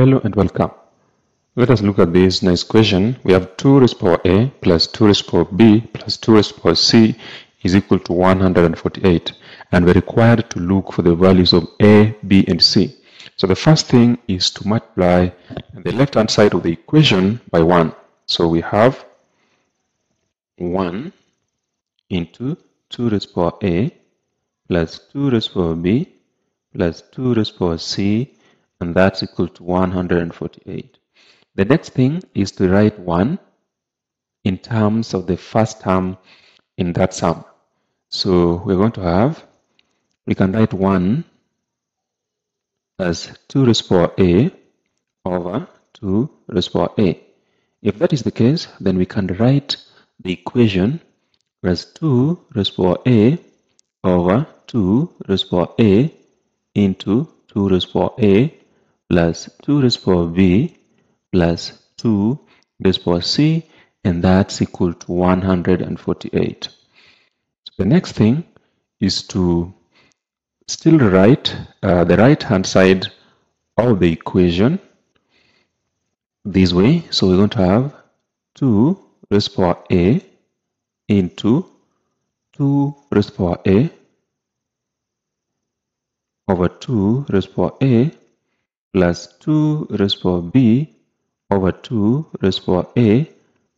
Hello and welcome. Let us look at this nice question. We have 2 raised power a plus 2 raised power b plus 2 raised power c is equal to 148 and we're required to look for the values of a, b and c. So the first thing is to multiply the left hand side of the equation by 1. So we have 1 into 2 raised power a plus 2 raised power b plus 2 raised power c and that's equal to 148. The next thing is to write 1 in terms of the first term in that sum. So we're going to have, we can write 1 as 2 raised power a over 2 raised power a. If that is the case, then we can write the equation as 2 raised power a over 2 raised power a into 2 raised power a plus 2 raised power b plus 2 raised power c and that's equal to 148. So the next thing is to still write uh, the right hand side of the equation this way. So we're going to have 2 raised power a into 2 raised power a over 2 raised power a plus 2 raised power b over 2 raised power a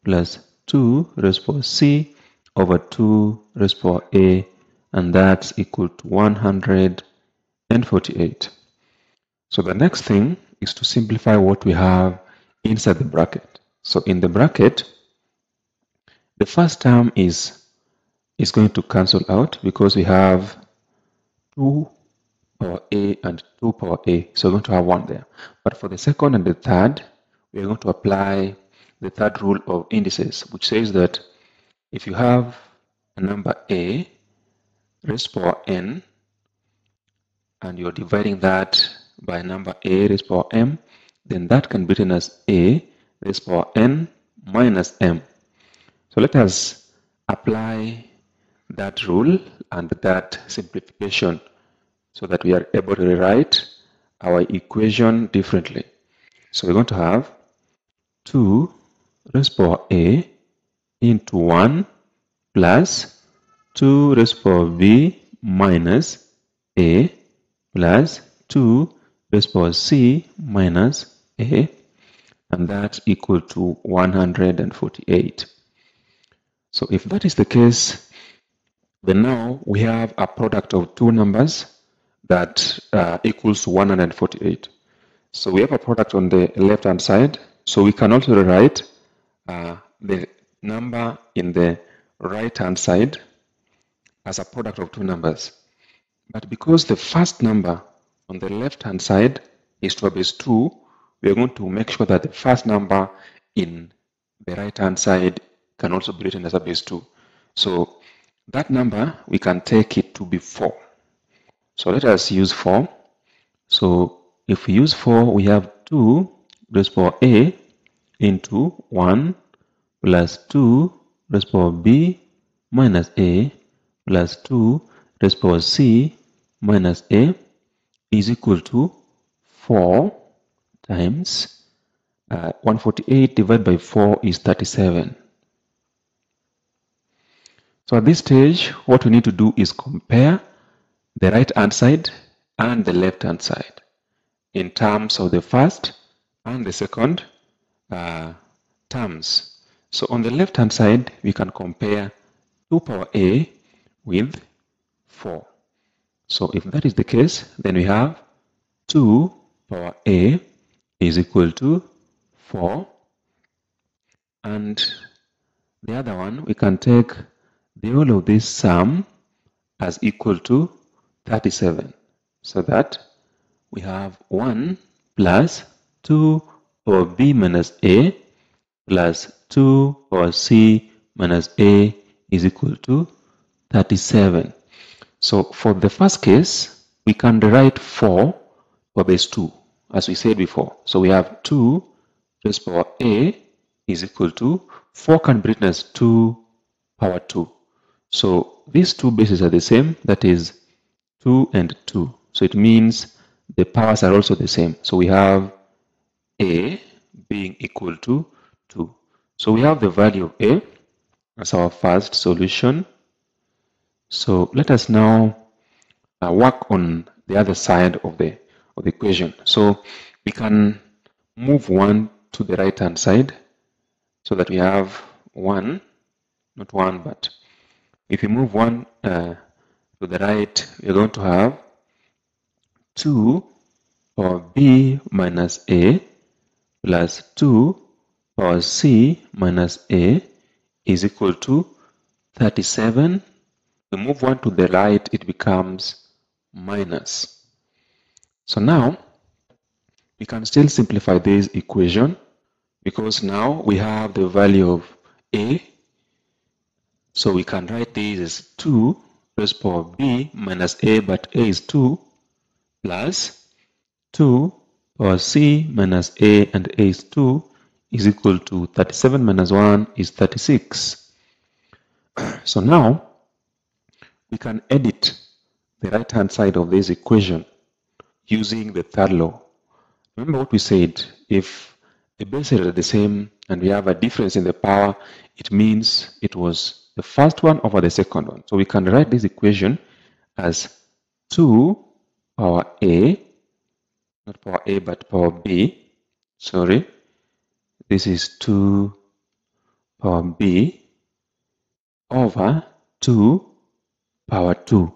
plus 2 raised power c over 2 raised power a and that's equal to 148. So the next thing is to simplify what we have inside the bracket. So in the bracket, the first term is is going to cancel out because we have 2 power a and 2 power a. So we're going to have 1 there. But for the second and the third, we're going to apply the third rule of indices, which says that if you have a number a raised power n and you're dividing that by number a raised power m, then that can be written as a raised power n minus m. So let us apply that rule and that simplification so that we are able to rewrite our equation differently. So we're going to have 2 raised power a into 1 plus 2 raised power b minus a plus 2 raised power c minus a and that's equal to 148. So if that is the case, then now we have a product of two numbers that uh, equals 148. So we have a product on the left hand side. So we can also write uh, the number in the right hand side as a product of two numbers. But because the first number on the left hand side is to a base 2, we are going to make sure that the first number in the right hand side can also be written as a base 2. So that number, we can take it to be 4. So let us use 4. So if we use 4, we have 2 raised power a into 1 plus 2 raised power b minus a plus 2 raised power c minus a is equal to 4 times uh, 148 divided by 4 is 37. So at this stage, what we need to do is compare the right hand side and the left hand side in terms of the first and the second uh, terms. So on the left hand side, we can compare 2 power a with 4. So if that is the case, then we have 2 power a is equal to 4. And the other one, we can take the whole of this sum as equal to 37 so that we have 1 plus 2 over b minus a plus 2 over c minus a is equal to 37. So for the first case, we can write 4 over base 2 as we said before. So we have 2 raised power a is equal to 4 can be written as 2 power 2. So these two bases are the same, that is 2 and 2. So it means the powers are also the same. So we have a being equal to 2. So we have the value of a as our first solution. So let us now uh, work on the other side of the, of the equation. So we can move 1 to the right hand side so that we have 1, not 1, but if we move 1 uh, to the right, we're going to have 2 power b minus a plus 2 power c minus a is equal to 37. We move 1 to the right, it becomes minus. So now, we can still simplify this equation because now we have the value of a. So we can write this as 2 raised power b minus a, but a is 2 plus 2 power c minus a and a is 2 is equal to 37 minus 1 is 36. so now we can edit the right hand side of this equation using the third law. Remember what we said, if the bases are the same and we have a difference in the power, it means it was the first one over the second one. So we can write this equation as 2 power a not power A but power B sorry this is 2 power B over 2 power 2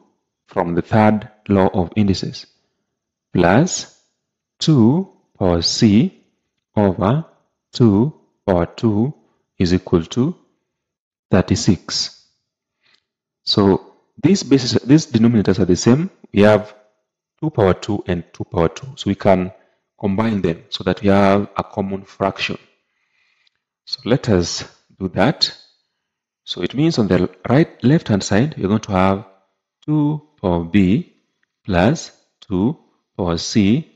from the third law of indices plus 2 power C over 2 power 2 is equal to 36. So these bases, these denominators are the same. We have 2 power 2 and 2 power 2. So we can combine them so that we have a common fraction. So let us do that. So it means on the right left hand side, we're going to have 2 power b plus 2 power c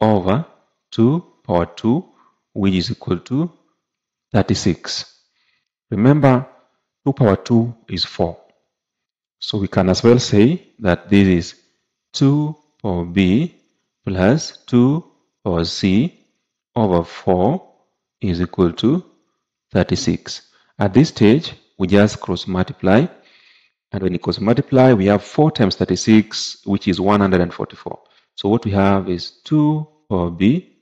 over 2 power 2, which is equal to 36. Remember, 2 power 2 is 4. So we can as well say that this is 2 power b plus 2 power c over 4 is equal to 36. At this stage, we just cross multiply. And when you cross multiply, we have 4 times 36, which is 144. So what we have is 2 power b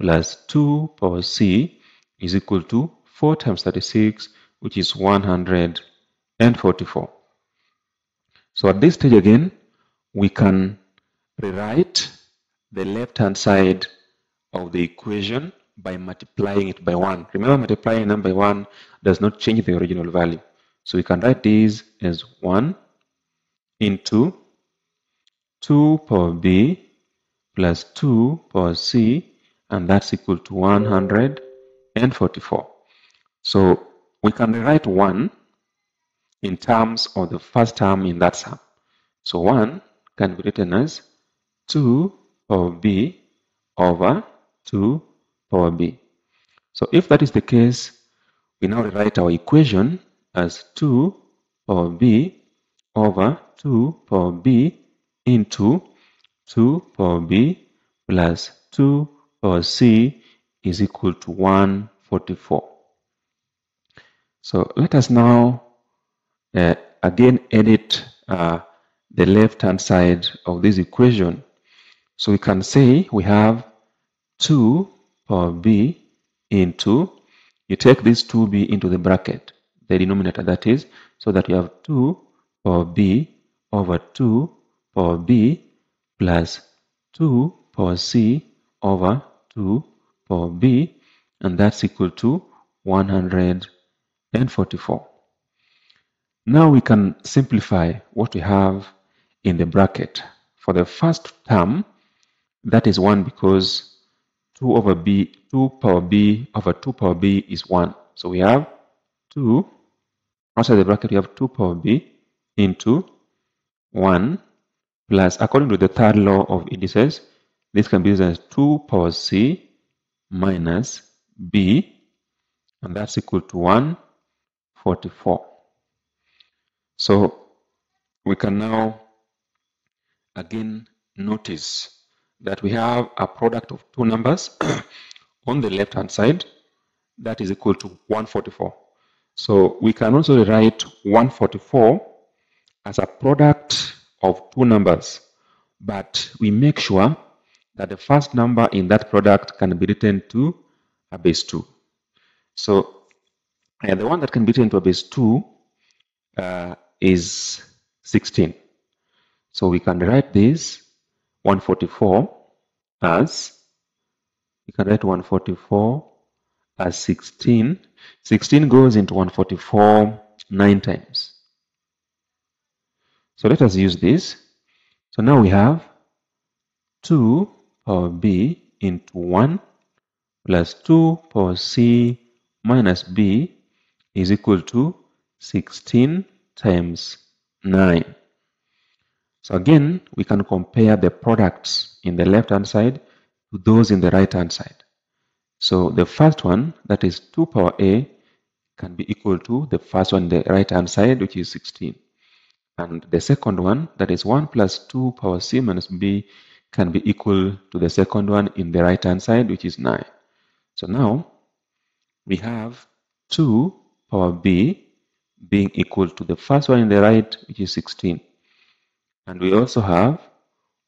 plus 2 power c is equal to 4 times 36, which is 144. So at this stage again, we can rewrite the left-hand side of the equation by multiplying it by 1. Remember, multiplying number by 1 does not change the original value. So we can write this as 1 into 2 power b plus 2 power c, and that's equal to 144. So we can write 1 in terms of the first term in that sum. So 1 can be written as 2 power b over 2 power b. So if that is the case, we now rewrite our equation as 2 power b over 2 power b into 2 power b plus 2 power c is equal to 144. So let us now uh, again edit uh, the left hand side of this equation. So we can say we have 2 power b into, you take this 2b into the bracket, the denominator that is, so that you have 2 power b over 2 power b plus 2 power c over 2 power b, and that's equal to 144. Now we can simplify what we have in the bracket. For the first term, that is 1 because 2 over b, 2 power b over 2 power b is 1. So we have 2, outside the bracket we have 2 power b into 1 plus, according to the third law of indices, this can be written as 2 power c minus b, and that's equal to 144. So we can now again notice that we have a product of two numbers on the left hand side, that is equal to 144. So we can also write 144 as a product of two numbers, but we make sure that the first number in that product can be written to a base 2. So uh, the one that can be written to a base 2 uh, is 16. So we can write this 144 as, we can write 144 as 16. 16 goes into 144 nine times. So let us use this. So now we have 2 power b into 1 plus 2 power c minus b is equal to 16 times 9. So again, we can compare the products in the left-hand side to those in the right-hand side. So the first one, that is 2 power a, can be equal to the first one in the right-hand side, which is 16. And the second one, that is 1 plus 2 power c minus b, can be equal to the second one in the right-hand side, which is 9. So now, we have 2 power b being equal to the first one in the right, which is 16. And we also have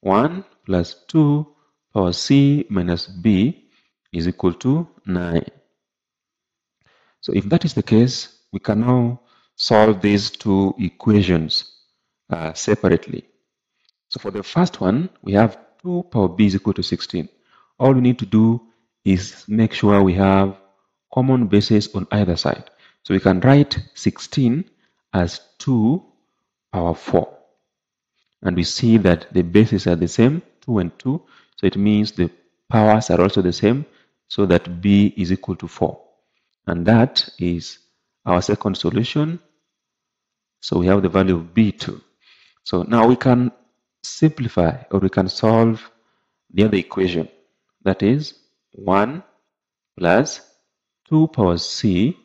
1 plus 2 power c minus b is equal to 9. So if that is the case, we can now solve these two equations uh, separately. So for the first one, we have 2 power b is equal to 16. All we need to do is make sure we have common bases on either side. So we can write 16 as 2 power 4. And we see that the bases are the same, 2 and 2. So it means the powers are also the same, so that b is equal to 4. And that is our second solution. So we have the value of b2. So now we can simplify or we can solve the other equation. That is 1 plus 2 power c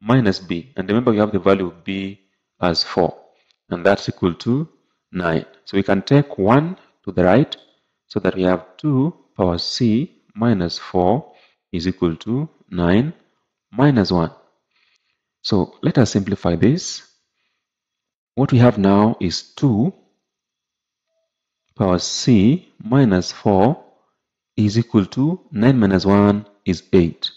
minus b. And remember, we have the value of b as 4. And that's equal to 9. So we can take 1 to the right so that we have 2 power c minus 4 is equal to 9 minus 1. So let us simplify this. What we have now is 2 power c minus 4 is equal to 9 minus 1 is 8.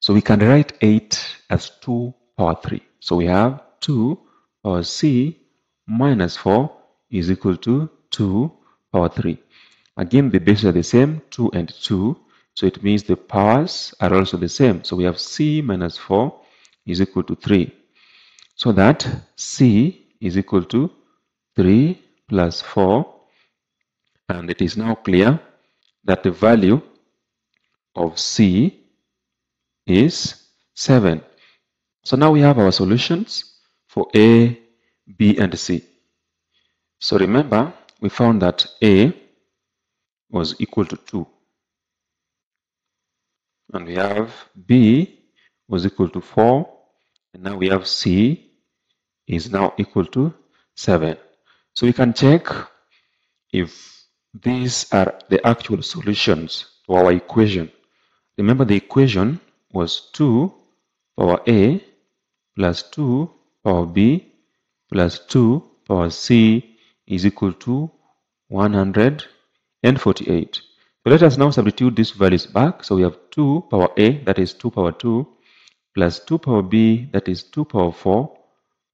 So we can write 8 as 2 power 3. So we have 2 power c minus 4 is equal to 2 power 3. Again, the bases are the same, 2 and 2. So it means the powers are also the same. So we have c minus 4 is equal to 3. So that c is equal to 3 plus 4. And it is now clear that the value of c is 7. So now we have our solutions for A, B, and C. So remember, we found that A was equal to 2. And we have B was equal to 4. And now we have C is now equal to 7. So we can check if these are the actual solutions to our equation. Remember the equation was 2 power A plus 2 power B plus 2 power C is equal to 148. So let us now substitute these values back. So we have 2 power A, that is 2 power 2, plus 2 power B, that is 2 power 4,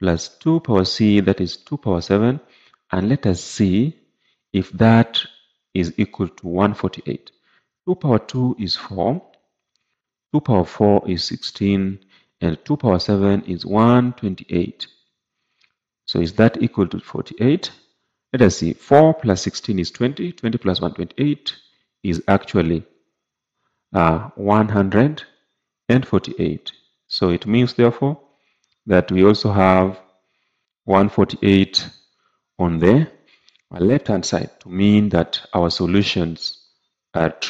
plus 2 power C, that is 2 power 7. And let us see if that is equal to 148. 2 power 2 is 4, 2 power 4 is 16, and 2 power 7 is 128. So is that equal to 48? Let us see. 4 plus 16 is 20. 20 plus 128 is actually uh, 148. So it means, therefore, that we also have 148 on the left-hand side to mean that our solutions are true.